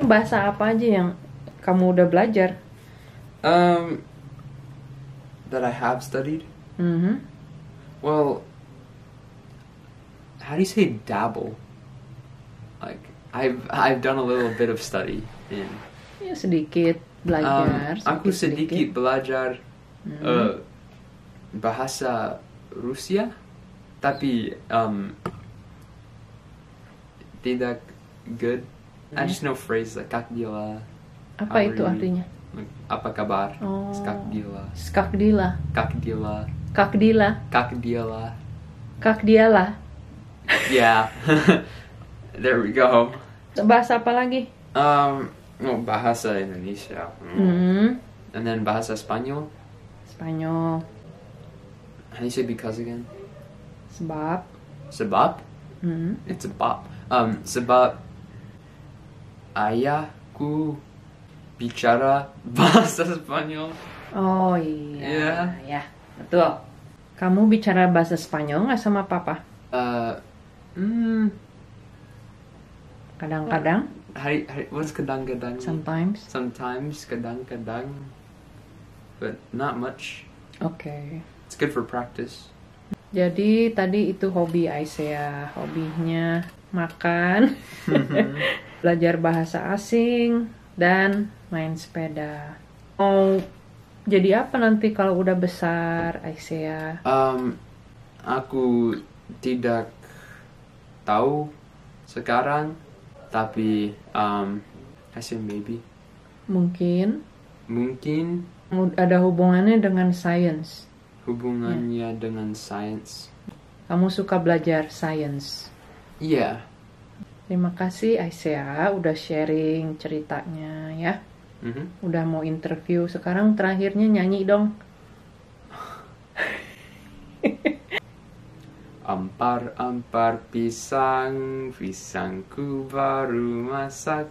Bahasa apa aja yang kamu udah belajar? Um, that I have studied. Mhm. Well, how do you say dabble? Like I've I've done a little bit of study in. Ya sedikit Um, belajar. aku sedikit belajar Mhm. uh, bahasa Rusia, tapi um, tidak good. I just know phrases like kak gila, Apa itu Ari. artinya? like, apa kabar, Oh. kak gila, Skakdila. kak gila, Kakdila. kak gila. Kakdiala. Yeah, there we go. Bahasa apa lagi? Um, no, bahasa Indonesia, Hmm. and then bahasa Spanyol. Spanyol. How do you say because again? Sebab. Sebab. Hmm. It's a bop. Um, sebab ayahku bicara bahasa Spanyol. Oh iya. Iya. Ya, betul. Kamu bicara bahasa Spanyol nggak sama papa? Uh, hmm, Kadang-kadang. hari, hari, what's kadang-kadang? Sometimes. Sometimes, kadang-kadang. But not much. Oke. It's good for practice. Jadi tadi itu hobi Aisyah. Hobinya makan, belajar bahasa asing, dan main sepeda. Mau jadi apa nanti kalau udah besar Aisyah? Um, aku tidak tahu sekarang, tapi um, I say maybe. Mungkin Mungkin ada hubungannya dengan science. Hubungannya dengan sains. Kamu suka belajar science. Iya. Terima kasih Aisyah udah sharing ceritanya ya. Mhm. Udah mau interview. Sekarang terakhirnya nyanyi dong. Ampar-ampar pisang, pisangku baru masak.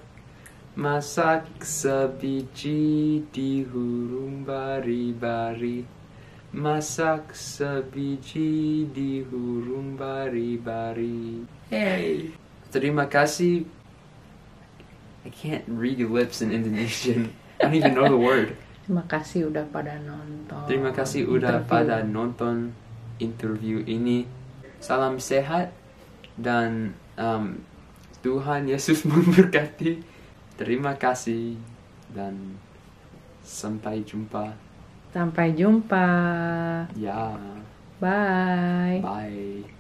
Masak sebiji di hurung bari-bari. Masak sebiji di hurung bari-bari. Hey! Terima kasih. I can't read your lips in Indonesian. I don't even know the word. Terima kasih udah pada nonton. Terima kasih udah interview. pada nonton interview ini. Salam sehat dan um, Tuhan Yesus memberkati. Terima kasih dan sampai jumpa. Sampai jumpa. Ya, Bye. bye.